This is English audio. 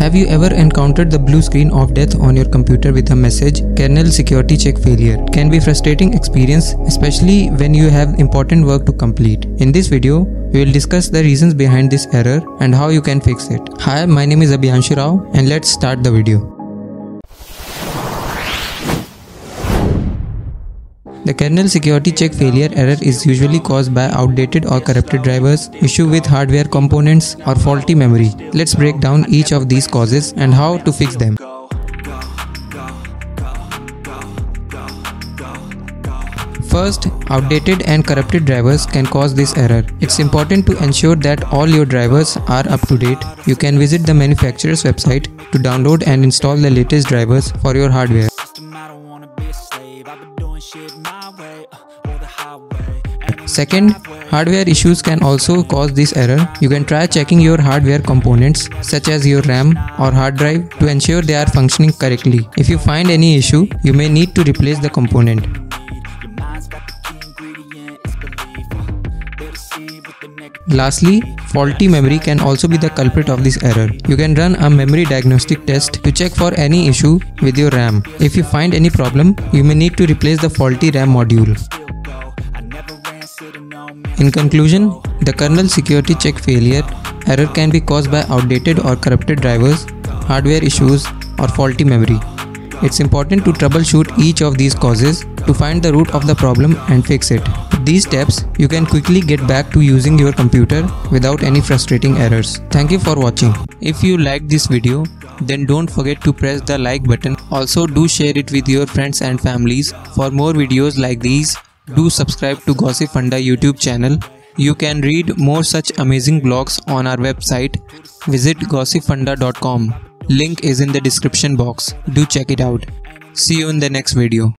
Have you ever encountered the blue screen of death on your computer with a message kernel security check failure? Can be frustrating experience especially when you have important work to complete. In this video, we will discuss the reasons behind this error and how you can fix it. Hi, my name is Abhiyanshu Rao and let's start the video. The kernel security check failure error is usually caused by outdated or corrupted drivers, issue with hardware components, or faulty memory. Let's break down each of these causes and how to fix them. First, outdated and corrupted drivers can cause this error. It's important to ensure that all your drivers are up to date. You can visit the manufacturer's website to download and install the latest drivers for your hardware. Second, hardware issues can also cause this error. You can try checking your hardware components such as your RAM or hard drive to ensure they are functioning correctly. If you find any issue, you may need to replace the component. Lastly, faulty memory can also be the culprit of this error. You can run a memory diagnostic test to check for any issue with your RAM. If you find any problem, you may need to replace the faulty RAM module. In conclusion, the kernel security check failure error can be caused by outdated or corrupted drivers, hardware issues, or faulty memory. It's important to troubleshoot each of these causes to find the root of the problem and fix it. These steps, you can quickly get back to using your computer without any frustrating errors. Thank you for watching. If you liked this video, then don't forget to press the like button. Also do share it with your friends and families. For more videos like these, do subscribe to Gossipfunda YouTube channel. You can read more such amazing blogs on our website. Visit gossipfunda.com. Link is in the description box. Do check it out. See you in the next video.